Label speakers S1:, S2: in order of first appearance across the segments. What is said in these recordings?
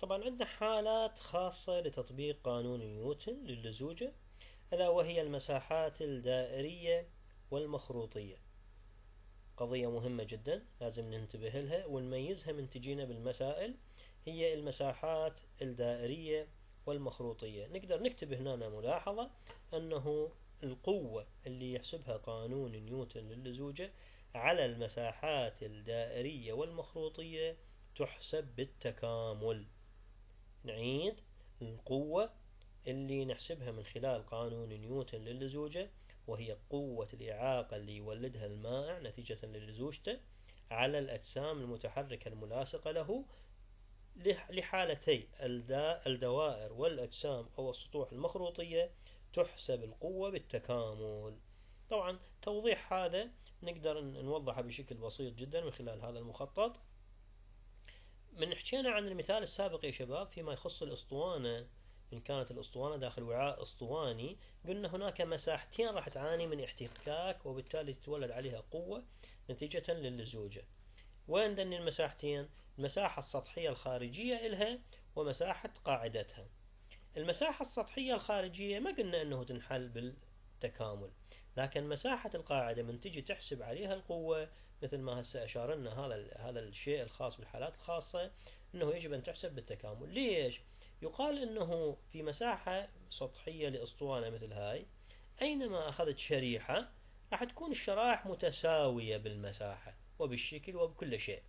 S1: طبعا عندنا حالات خاصة لتطبيق قانون نيوتن للزوجة ألا وهي المساحات الدائرية والمخروطية. قضية مهمة جدا لازم ننتبه لها ونميزها من تجينا بالمسائل هي المساحات الدائرية والمخروطية. نقدر نكتب هنا ملاحظة أنه القوة اللي يحسبها قانون نيوتن للزوجة على المساحات الدائرية والمخروطية تحسب بالتكامل. نعيد القوة اللي نحسبها من خلال قانون نيوتن للزوجة وهي قوة الإعاقة اللي يولدها المائع نتيجة للزوجته على الأجسام المتحركة الملاصقة له لحالتي الدوائر والأجسام أو السطوح المخروطية تحسب القوة بالتكامل. طبعا توضيح هذا نقدر نوضحه بشكل بسيط جدا من خلال هذا المخطط. من حكينا عن المثال السابق يا شباب فيما يخص الأسطوانة. إن كانت الأسطوانة داخل وعاء أسطواني قلنا هناك مساحتين راح تعاني من احتكاك وبالتالي تتولد عليها قوة نتيجة للزوجة. وين دني المساحتين؟ المساحة السطحية الخارجية إلها ومساحة قاعدتها. المساحة السطحية الخارجية ما قلنا أنه تنحل بالتكامل. لكن مساحة القاعدة من تجي تحسب عليها القوة مثل ما هسه أشار لنا هذا هذا الشيء الخاص بالحالات الخاصة أنه يجب أن تحسب بالتكامل ليش؟ يقال أنه في مساحة سطحية لأسطوانة مثل هاي أينما أخذت شريحة راح تكون الشرائح متساوية بالمساحة وبالشكل وبكل شيء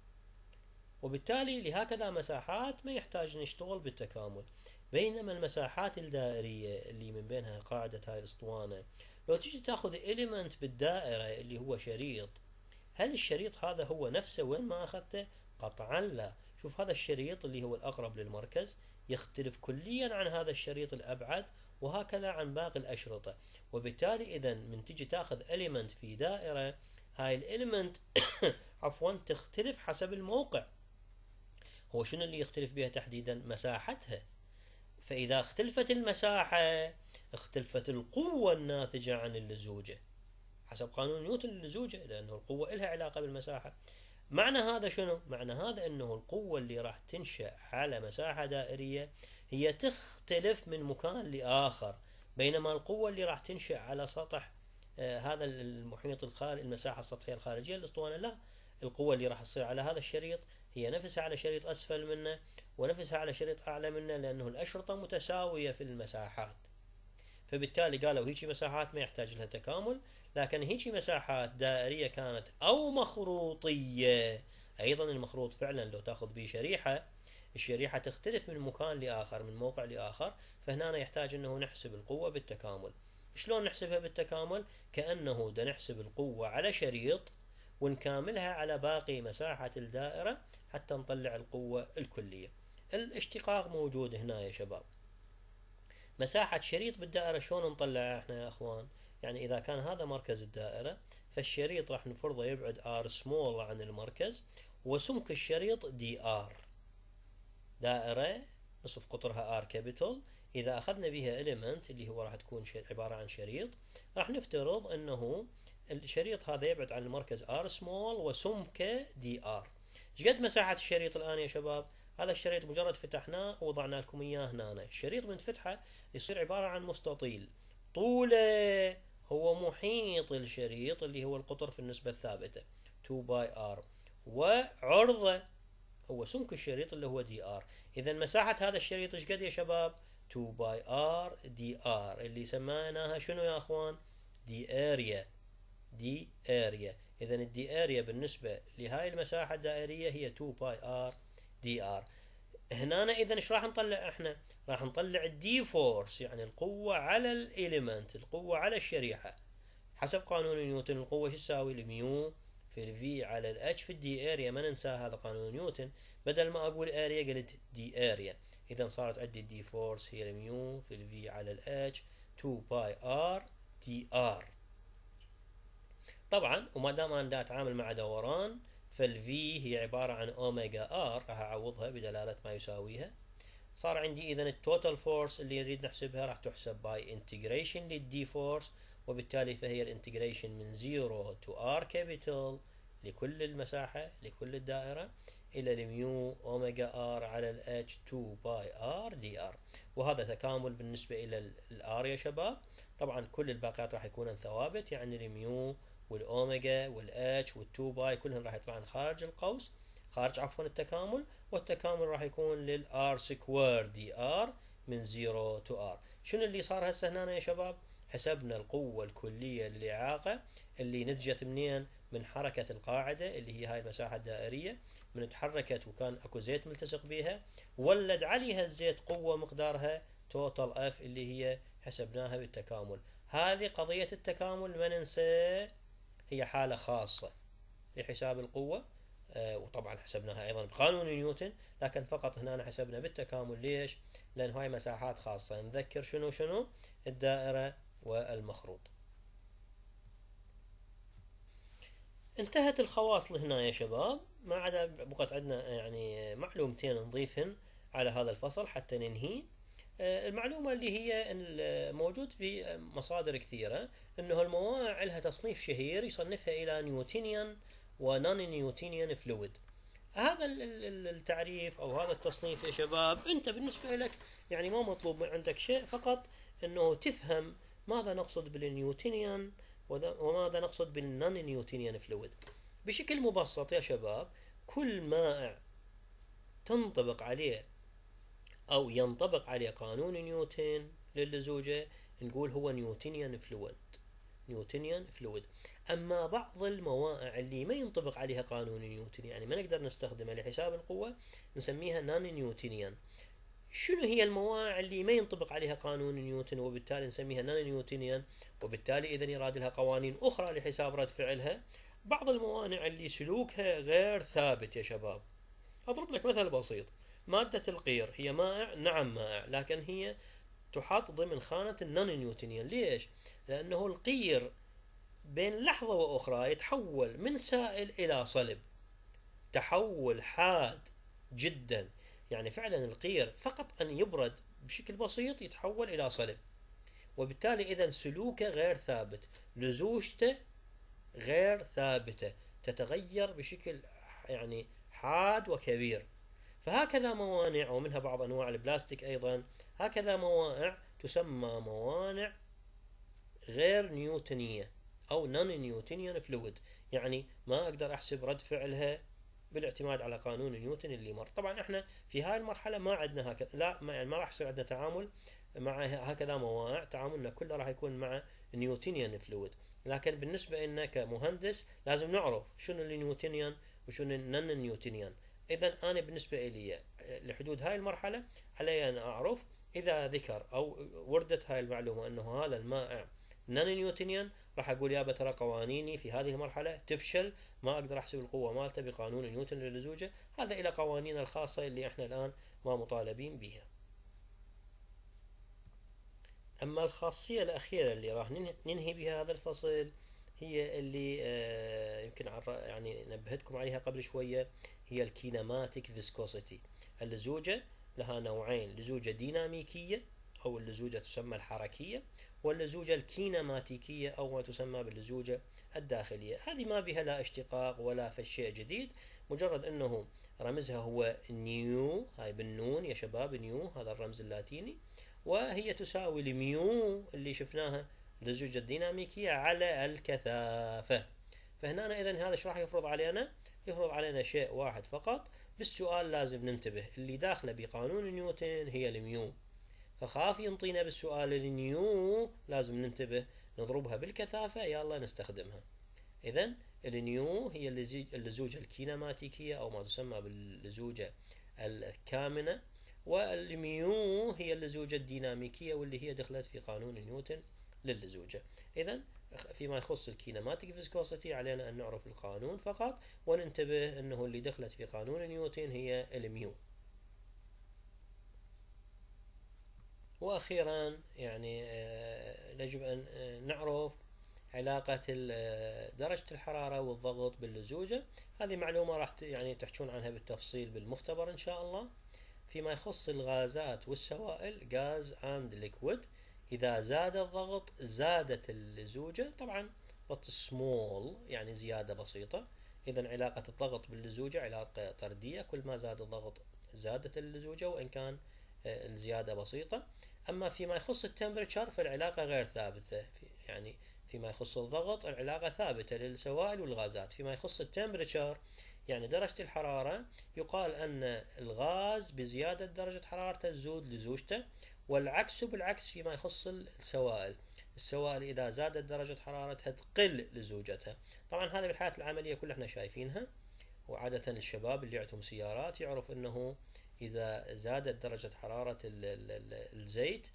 S1: وبالتالي لهكذا مساحات ما يحتاج نشتغل بالتكامل. بينما المساحات الدائرية اللي من بينها قاعدة هاي الأسطوانة لو تيجي تاخذ element بالدائرة اللي هو شريط هل الشريط هذا هو نفسه وين ما أخذته؟ قطعا لا. شوف هذا الشريط اللي هو الأقرب للمركز يختلف كليا عن هذا الشريط الأبعد وهكذا عن باقي الأشرطة. وبالتالي إذا من تجي تاخذ element في دائرة هاي ال element عفوا تختلف حسب الموقع. هو شنو اللي يختلف بها تحديدا؟ مساحتها. فإذا اختلفت المساحة اختلفت القوة الناتجة عن اللزوجة. حسب قانون نيوتن للزوجة لأنه القوة إلها علاقة بالمساحة. معنى هذا شنو؟ معنى هذا أنه القوة اللي راح تنشأ على مساحة دائرية هي تختلف من مكان لآخر بينما القوة اللي راح تنشأ على سطح آه هذا المحيط الخارجي المساحة السطحية الخارجية للأسطوانة لا. القوة اللي راح تصير على هذا الشريط هي نفسها على شريط أسفل منه ونفسها على شريط أعلى منه لأنه الأشرطة متساوية في المساحات. فبالتالي قالوا هيجي مساحات ما يحتاج لها تكامل لكن هيجي مساحات دائرية كانت أو مخروطية. أيضا المخروط فعلا لو تأخذ به شريحة الشريحة تختلف من مكان لآخر من موقع لآخر فهنا يحتاج أنه نحسب القوة بالتكامل. شلون نحسبها بالتكامل؟ كأنه دا نحسب القوة على شريط ونكاملها على باقي مساحة الدائرة حتى نطلع القوة الكلية. الاشتقاق موجود هنا يا شباب. مساحة شريط بالدائرة شلون نطلعها إحنا يا اخوان؟ يعني إذا كان هذا مركز الدائرة فالشريط راح نفرضه يبعد r small عن المركز وسمك الشريط dr. دائرة نصف قطرها R capital إذا أخذنا بها element اللي هو راح تكون عبارة عن شريط راح نفترض إنه الشريط هذا يبعد عن المركز r small وسمكه dr إيش قد مساحة الشريط الآن يا شباب؟ هذا الشريط مجرد فتحناه ووضعنا لكم إياه هنا. الشريط من فتحة يصير عبارة عن مستطيل. طوله هو محيط الشريط اللي هو القطر في النسبة الثابتة. 2 pi r وعرضه هو سمك الشريط اللي هو dr اذا مساحة هذا الشريط إيش قد يا شباب؟ 2 pi r dr اللي سميناها شنو يا أخوان؟ d area d area. اذا ال d area بالنسبة لهاي المساحة الدائرية هي 2 pi r dr. هنا اذا إيش راح نطلع إحنا؟ راح نطلع ال d force يعني القوة على ال element القوة على الشريحة. حسب قانون نيوتن القوة شو تساوي؟ الميو في الفي على الاتش في الدي آريا. ما ننسى هذا قانون نيوتن. بدل ما أقول area قلت d area. اذا صارت عندي ال d force هي ال mu في ال V على ال h 2 pi r dr. طبعا وما دام أنا أتعامل مع دوران فال V هي عبارة عن omega r راح أعوضها بدلالة ما يساويها. صار عندي اذا ال total force اللي نريد نحسبها راح تحسب by integration لل d force وبالتالي فهي ال integration من 0 to R capital لكل المساحة لكل الدائرة إلى ال mu omega r على ال h 2 pi r dr وهذا تكامل بالنسبة إلى ال r يا شباب. طبعا كل الباقيات راح يكونن ثوابت يعني الميو والأوميجا والاتش والتو باي كلهن راح يطلعن خارج القوس خارج عفوا التكامل والتكامل راح يكون لل r square dr من 0 to R شنو اللي صار هسه هنا يا شباب؟ حسبنا القوة الكلية للإعاقة اللي نتجت منين؟ من حركة القاعدة اللي هي هاي المساحة الدائرية من تحركت وكان أكو زيت ملتصق بها ولد عليها الزيت قوة مقدارها total F اللي هي حسبناها بالتكامل. هذه قضية التكامل ما ننسى. هي حالة خاصة لحساب القوة آه وطبعا حسبناها أيضا بقانون نيوتن لكن فقط هنا حسبنا بالتكامل. ليش؟ لأن هاي مساحات خاصة. نذكر شنو شنو؟ الدائرة والمخروط. انتهت الخواص لهنا يا شباب. ما عدا بقت عندنا يعني معلومتين نضيفهن على هذا الفصل حتى ننهي. آه، المعلومة اللي هي موجود في مصادر كثيرة إنه الموائع لها تصنيف شهير يصنفها إلى Newtonian و non-Newtonian fluid هذا التعريف أو هذا التصنيف يا شباب. أنت بالنسبة لك يعني ما مطلوب عندك شيء فقط إنه تفهم ماذا نقصد بال Newtonian وماذا نقصد بال non-Newtonian fluid بشكل مبسط يا شباب كل مائع تنطبق عليه أو ينطبق عليه قانون نيوتن لللزوجة نقول هو Newtonian fluid. Newtonian fluid. أما بعض الموائع اللي ما ينطبق عليها قانون نيوتن يعني ما نقدر نستخدمها لحساب القوة نسميها نان نيوتنيان شنو هي المواعي اللي ما ينطبق عليها قانون نيوتن وبالتالي نسميها نان نيوتنيان وبالتالي اذا يراد لها قوانين أخرى لحساب رد فعلها. بعض الموانع اللي سلوكها غير ثابت يا شباب. أضرب لك مثل بسيط. مادة القير هي مائع نعم مائع لكن هي تحط ضمن خانة النون نيوتنيان ليش؟ لأنه القير بين لحظة وأخرى يتحول من سائل إلى صلب. تحول حاد جدا. يعني فعلا القير فقط أن يبرد بشكل بسيط يتحول إلى صلب. وبالتالي إذا سلوكه غير ثابت. لزوجته غير ثابتة. تتغير بشكل يعني حاد وكبير. فهكذا موانع ومنها بعض أنواع البلاستيك أيضا هكذا موائع تسمى موائع غير نيوتنية أو non-Newtonian fluid يعني ما أقدر أحسب رد فعلها بالاعتماد على قانون نيوتن اللي مر. طبعا إحنا في هاي المرحلة ما عندنا هكذا لا ما يعني ما راح يصير عندنا تعامل مع هكذا موائع. تعاملنا كله راح يكون مع Newtonian fluid لكن بالنسبة لنا كمهندس لازم نعرف شنو ال Newtonian وشنو ال non-Newtonian إذا أنا بالنسبة لي لحدود هاي المرحلة علي أن أعرف إذا ذكر أو وردت هاي المعلومة أنه هذا المائع نون نيوتنيان راح أقول يابا ترى قوانيني في هذه المرحلة تفشل ما أقدر أحسب القوة مالته بقانون نيوتن للزوجة. هذا إلى قوانيننا الخاصة اللي إحنا الآن ما مطالبين بها أما الخاصية الأخيرة اللي راح ننهي بها هذا الفصل هي اللي آه، يمكن يعني نبهتكم عليها قبل شوية. هي ال kinematic viscosity. اللزوجة لها نوعين لزوجة ديناميكية أو اللزوجة تسمى الحركية واللزوجة الكينماتيكية أو ما تسمى باللزوجة الداخلية. هذه ما بها لا اشتقاق ولا في شيء جديد مجرد أنه رمزها هو نيو هاي بالنون يا شباب نيو هذا الرمز اللاتيني وهي تساوي الميو اللي شفناها اللزوجة الديناميكية على الكثافة. فهنا إذا هذا إيش راح يفرض علينا؟ يفرض علينا شيء واحد فقط. بالسؤال لازم ننتبه. اللي داخلة بقانون نيوتن هي الميو فخاف ينطينا بالسؤال النيو لازم ننتبه. نضربها بالكثافة يلا نستخدمها. إذا النيو هي اللزوجة الكينماتيكية أو ما تسمى باللزوجة الكامنة. والميو هي اللزوجة الديناميكية واللي هي دخلت في قانون نيوتن للزوجة. إذا فيما يخص ال kinematic viscosity علينا أن نعرف القانون فقط وننتبه أنه اللي دخلت في قانون نيوتن هي الميو وأخيرا يعني آه، يجب أن آه، نعرف علاقة آه، درجة الحرارة والضغط باللزوجة. هذه معلومة راح يعني تحكون عنها بالتفصيل بالمختبر إن شاء الله. فيما يخص الغازات والسوائل gas and liquid إذا زاد الضغط زادت اللزوجة طبعا but small يعني زيادة بسيطة. إذا علاقة الضغط باللزوجة علاقة طردية كل ما زاد الضغط زادت اللزوجة وإن كان آه، الزيادة بسيطة. أما فيما يخص التمبرتشر فالعلاقة غير ثابتة. يعني فيما يخص الضغط العلاقة ثابتة للسوائل والغازات. فيما يخص التمبرتشر يعني درجة الحرارة يقال أن الغاز بزيادة درجة حرارته تزود لزوجته. والعكس بالعكس فيما يخص السوائل. السوائل إذا زادت درجة حرارتها تقل لزوجتها. طبعا هذه بالحياة العملية كلنا إحنا شايفينها وعادة الشباب اللي عندهم سيارات يعرف أنه إذا زادت درجة حرارة الزيت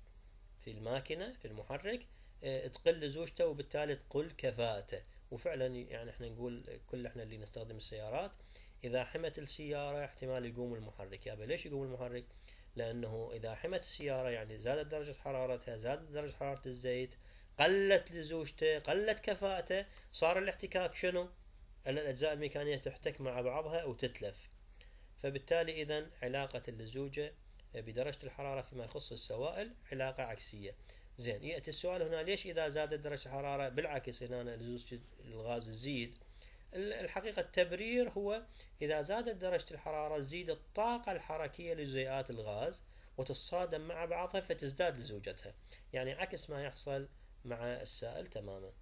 S1: في الماكينة في المحرك آه، تقل زوجته وبالتالي تقل كفاءته. وفعلا يعني إحنا نقول كل إحنا اللي نستخدم السيارات إذا حمت السيارة احتمال يقوم المحرك. يابا ليش يقوم المحرك؟ لأنه إذا حمت السيارة يعني زادت درجة حرارتها زادت درجة حرارة الزيت قلت لزوجته قلت كفاءته صار الاحتكاك شنو؟ الأجزاء الميكانية تحتك مع بعضها وتتلف. فبالتالي اذا علاقة اللزوجه بدرجة الحرارة فيما يخص السوائل علاقة عكسية. زين يأتي السؤال هنا ليش إذا زادت درجة الحراره بالعكس هنا لزوجة الغاز تزيد الحقيقة التبرير هو إذا زادت درجة الحرارة تزيد الطاقة الحركية لجزيئات الغاز وتتصادم مع بعضها فتزداد لزوجتها. يعني عكس ما يحصل مع السائل تماما.